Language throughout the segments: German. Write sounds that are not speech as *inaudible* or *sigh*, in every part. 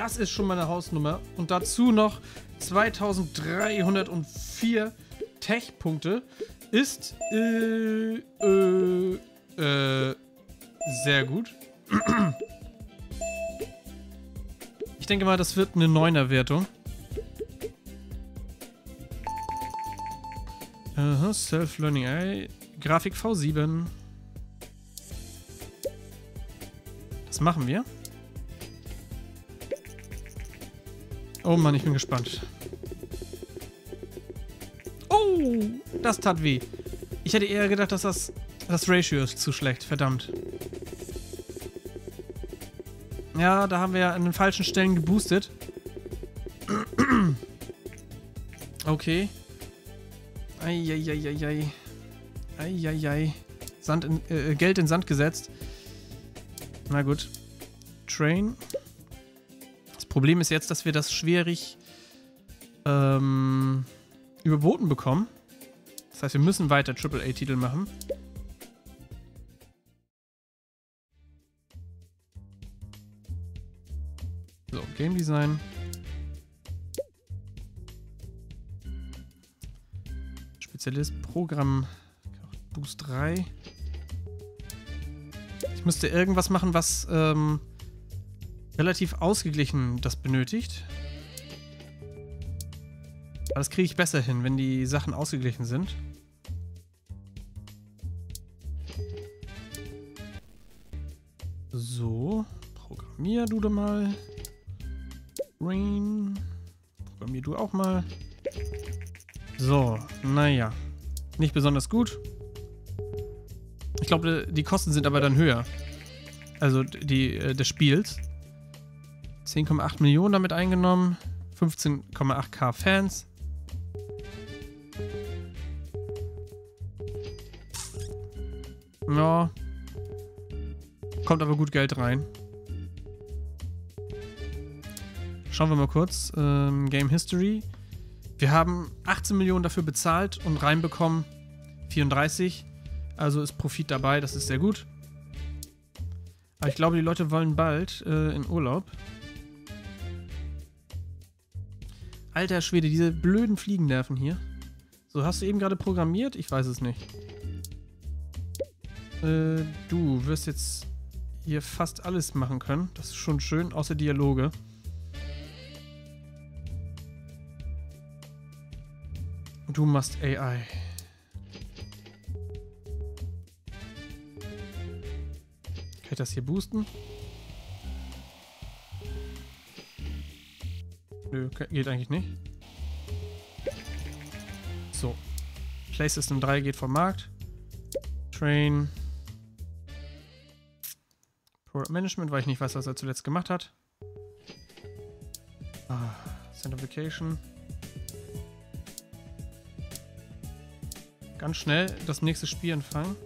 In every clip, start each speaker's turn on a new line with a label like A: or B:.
A: Das ist schon mal eine Hausnummer. Und dazu noch 2304 Tech-Punkte ist äh, äh, äh, sehr gut. Ich denke mal, das wird eine 9er-Wertung. Aha, Self-Learning. Ey. Grafik V7. Das machen wir. Oh Mann, ich bin gespannt. Oh, das tat weh. Ich hätte eher gedacht, dass das, das Ratio ist zu schlecht. Verdammt. Ja, da haben wir ja an den falschen Stellen geboostet. *clears throat* Okay. Eieieiei. Eieiei. Sand in, äh, Geld in Sand gesetzt. Na gut. Train. Problem ist jetzt, dass wir das schwierig ähm, überboten bekommen. Das heißt, wir müssen weiter AAA-Titel machen. So, Game Design. Spezialist, Programm, Boost 3. Ich müsste irgendwas machen, was ähm, relativ ausgeglichen das benötigt. Aber das kriege ich besser hin, wenn die Sachen ausgeglichen sind. So, programmier du da mal. Rain. Programmier du auch mal. So, naja. Nicht besonders gut. Ich glaube, die Kosten sind aber dann höher. Also die äh, des Spiels. 10,8 Millionen damit eingenommen. 15,8k Fans. Ja. Kommt aber gut Geld rein. Schauen wir mal kurz. Ähm, Game History. Wir haben 18 Millionen dafür bezahlt und reinbekommen 34. Also ist Profit dabei, das ist sehr gut. Aber ich glaube, die Leute wollen bald äh, in Urlaub. Alter Schwede, diese blöden Fliegennerven hier. So, hast du eben gerade programmiert? Ich weiß es nicht. Äh, du wirst jetzt hier fast alles machen können. Das ist schon schön, außer Dialoge. Du machst AI. Kann ich das hier boosten? Nö, geht eigentlich nicht. So. Play System 3 geht vom Markt. Train. Product Management, weil ich nicht weiß, was er zuletzt gemacht hat. Ah, Centrification. Ganz schnell das nächste Spiel anfangen.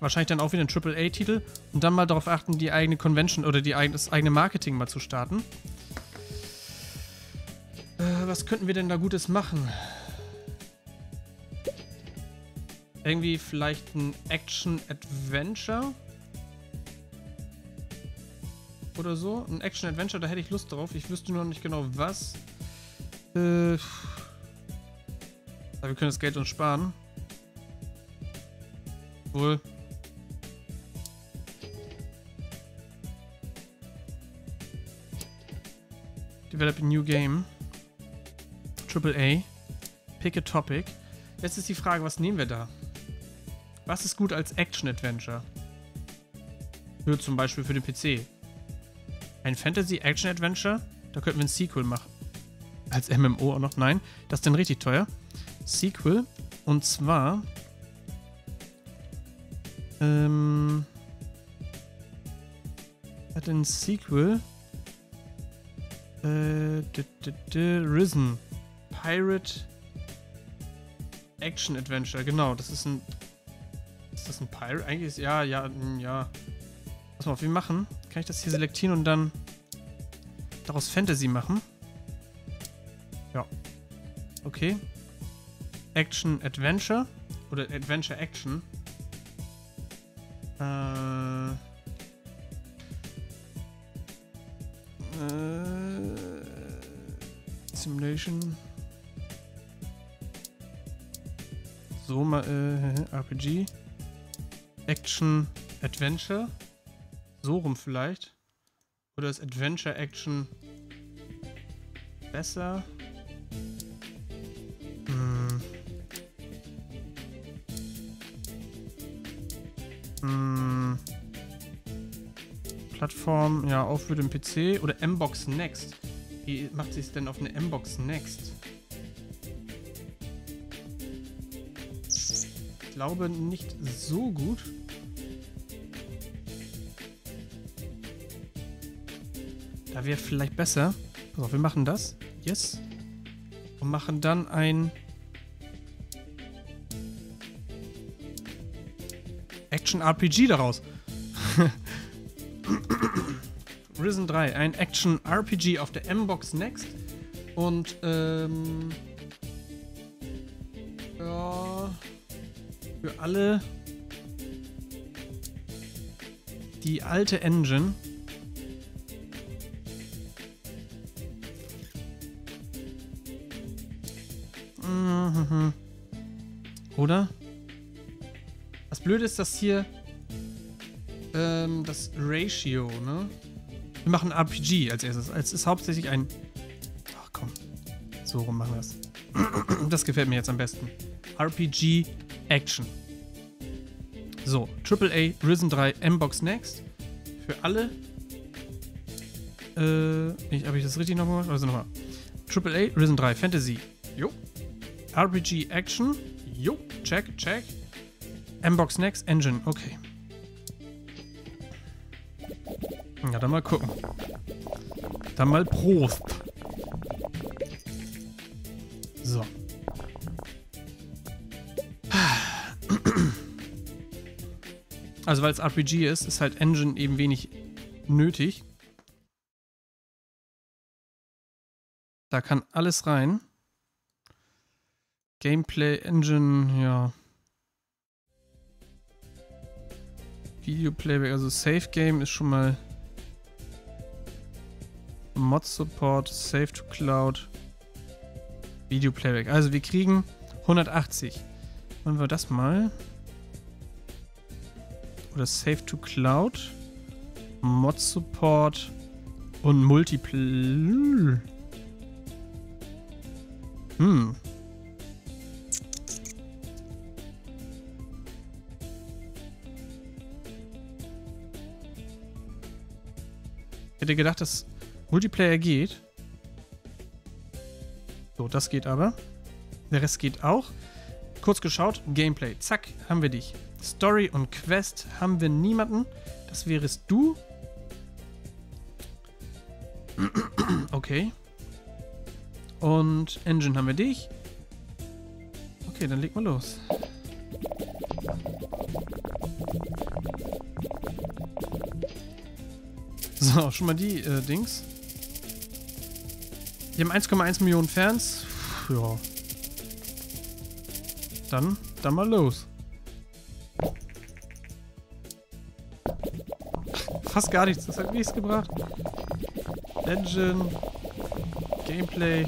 A: Wahrscheinlich dann auch wieder ein AAA-Titel und dann mal darauf achten, die eigene Convention oder die, das eigene Marketing mal zu starten. Was könnten wir denn da Gutes machen? Irgendwie vielleicht ein Action-Adventure? Oder so? Ein Action-Adventure, da hätte ich Lust drauf. Ich wüsste nur nicht genau was. Äh... Aber wir können das Geld uns sparen. Wohl. Develop a new game. Triple A. Pick a topic. Jetzt ist die Frage, was nehmen wir da? Was ist gut als Action-Adventure? Für zum Beispiel für den PC. Ein Fantasy-Action-Adventure? Da könnten wir ein Sequel machen. Als MMO auch noch? Nein, das ist dann richtig teuer. Sequel. Und zwar. Ähm. Hat ein Sequel. Äh. D -d -d Risen. Pirate. Action Adventure. Genau, das ist ein. Ist das ein Pirate? Eigentlich ist. Ja, ja, ja. Pass mal auf, wir machen. Kann ich das hier selektieren und dann daraus Fantasy machen? Ja. Okay. Action Adventure oder Adventure Action. Äh Äh, Simulation. So äh, RPG. Action Adventure. So rum vielleicht. Oder ist Adventure Action besser? Hm. Hm. Plattform, ja, auch für den PC. Oder M-Box Next. Wie macht sie es denn auf eine M-Box Next? Glaube nicht so gut. Da wäre vielleicht besser. Pass auf, wir machen das. Yes. Und machen dann ein Action-RPG daraus. *laughs* Risen 3, ein Action-RPG auf der M-Box Next. Und, ähm. Für alle. Die alte Engine. Mhm. Oder? Das Blöde ist, dass hier ähm, das Ratio, ne? Wir machen RPG als erstes. Es ist hauptsächlich ein... Ach komm. So rum machen wir es. *clears throat* Das gefällt mir jetzt am besten. RPG Action. So, AAA Risen 3 M-Box Next. Für alle. Äh, habe ich das richtig nochmal gemacht? Also nochmal. AAA Risen 3 Fantasy. Jo. RPG Action. Jo. Check, check. M-Box Next Engine. Okay. Ja, dann mal gucken. Dann mal Prost. So. Also weil es RPG ist, ist halt Engine eben wenig nötig. Da kann alles rein. Gameplay Engine, ja. Video Playback, also Safe Game ist schon mal Mod Support, Save to Cloud, Video Playback. Also wir kriegen 180. Wollen wir das mal? Oder Save to Cloud, Mod Support und Multiplayer. Hm. Hätte gedacht, dass Multiplayer geht. So, das geht aber. Der Rest geht auch. Kurz geschaut, Gameplay. Zack, haben wir dich. Story und Quest haben wir niemanden. Das wärest du. Okay. Und Engine haben wir dich. Okay, dann leg mal los. So, schon mal die äh, Dings. Die haben 1,1 Millionen Fans. Ja. Dann, dann mal los. Fast gar nichts. Das hat nichts gebracht. Engine. Gameplay.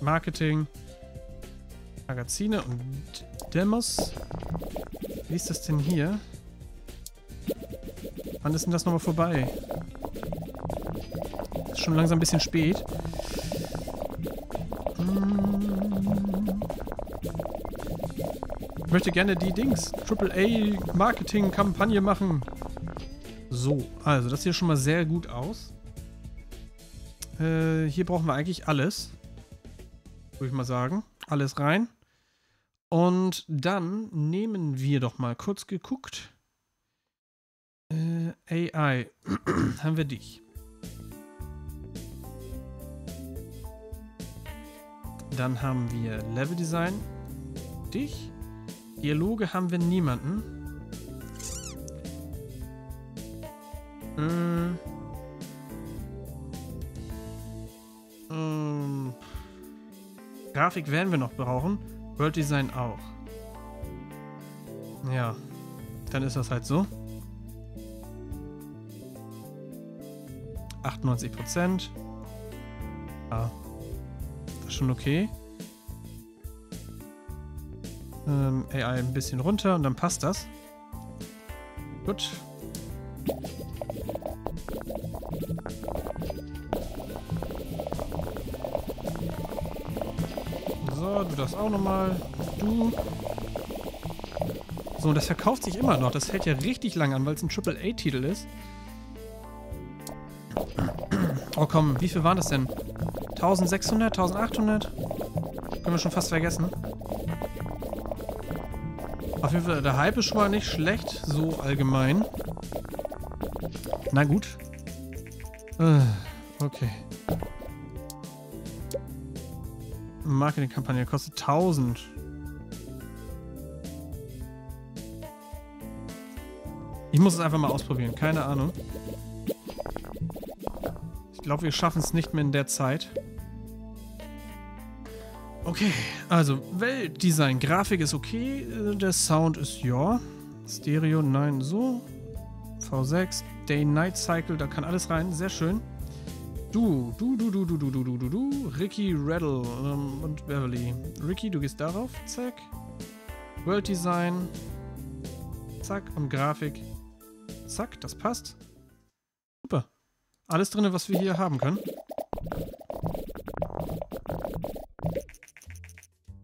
A: Marketing. Magazine und Demos. Wie ist das denn hier? Wann ist denn das nochmal vorbei? schon langsam ein bisschen spät. Ich möchte gerne die Dings AAA Marketing Kampagne machen. So, also das sieht schon mal sehr gut aus. Äh, hier brauchen wir eigentlich alles. Würde ich mal sagen. Alles rein. Und dann nehmen wir doch mal kurz geguckt. Äh, AI. *clears throat* Haben wir dich. Dann haben wir Level Design. Dich. Dialoge haben wir niemanden. Hm. Ähm. Grafik werden wir noch brauchen. World Design auch. Ja. Dann ist das halt so. 98%. Ja. Das ist schon okay. Ähm, AI ein bisschen runter und dann passt das. Gut. So, du das auch nochmal. Du. So, und das verkauft sich immer noch. Das hält ja richtig lang an, weil es ein Triple-A-Titel ist. Oh komm, wie viel waren das denn? 1600, 1800? Können wir schon fast vergessen. Auf jeden Fall, der Hype ist schon mal nicht schlecht, so allgemein. Na gut. Äh, okay. Marketingkampagne kostet 1000. Ich muss es einfach mal ausprobieren, keine Ahnung. Ich glaube, wir schaffen es nicht mehr in der Zeit. Okay, also Weltdesign, Grafik ist okay, äh, der Sound ist ja. Stereo, nein, so. V6, Day-Night Cycle, da kann alles rein, sehr schön. Du, du, du, du, du, du, du, du, du, du, Ricky, Rattle ähm, und Beverly. Ricky, du gehst darauf, zack. World Design, zack, und Grafik, zack, das passt. Super. Alles drin, was wir hier haben können.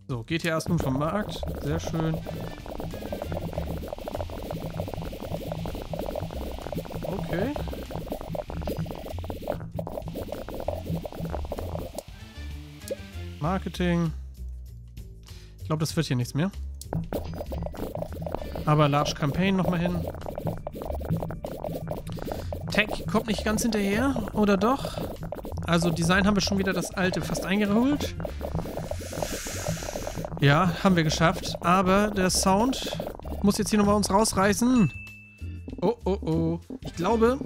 A: So, geht hier erst nun vom Markt. Sehr schön. Okay. Marketing. Ich glaube, das wird hier nichts mehr. Aber Large Campaign nochmal hin. Tech kommt nicht ganz hinterher, oder doch? Also Design haben wir schon wieder das alte fast eingeholt. Ja, haben wir geschafft. Aber der Sound muss jetzt hier nochmal uns rausreißen. Oh, oh, oh. Ich glaube,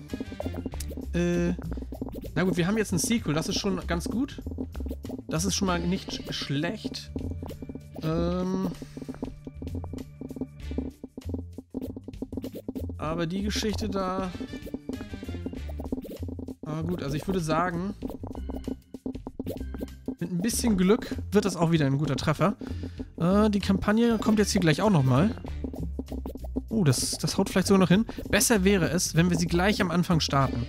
A: äh, na gut, wir haben jetzt ein Sequel. Das ist schon ganz gut. Das ist schon mal nicht schlecht. Ähm, aber die Geschichte da aber gut, also ich würde sagen, mit ein bisschen Glück wird das auch wieder ein guter Treffer. Äh, die Kampagne kommt jetzt hier gleich auch nochmal. Oh, das, das haut vielleicht sogar noch hin. Besser wäre es, wenn wir sie gleich am Anfang starten.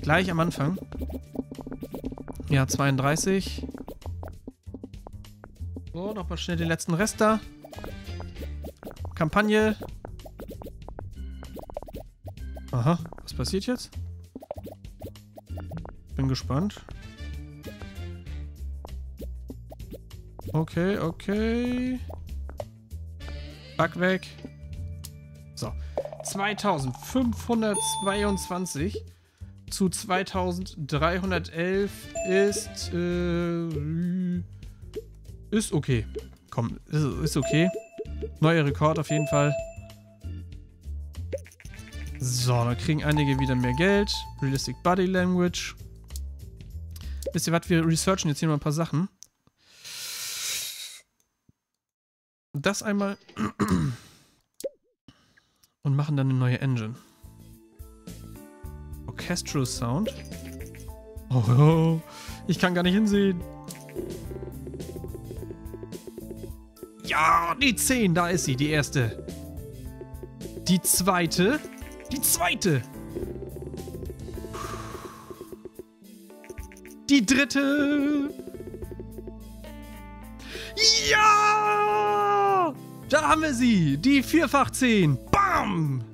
A: Gleich am Anfang. Ja, 32. So, nochmal schnell den letzten Rest da. Kampagne. Aha, was passiert jetzt? bin gespannt. Okay, okay. Back weg. So. 2522 zu 2311 ist äh, ist okay. Komm, ist, ist okay. Neuer Rekord auf jeden Fall. So, da kriegen einige wieder mehr Geld. Realistic Body Language. Wisst ihr was, wir researchen jetzt hier mal ein paar Sachen. Das einmal *clears throat* und machen dann eine neue Engine. Orchestral Sound. Oh, oh, *laughs* ich kann gar nicht hinsehen. Ja, die 10, da ist sie, die erste. Die zweite. Die zweite. Die dritte. Da haben wir sie. Die 4-fach 10. Bam!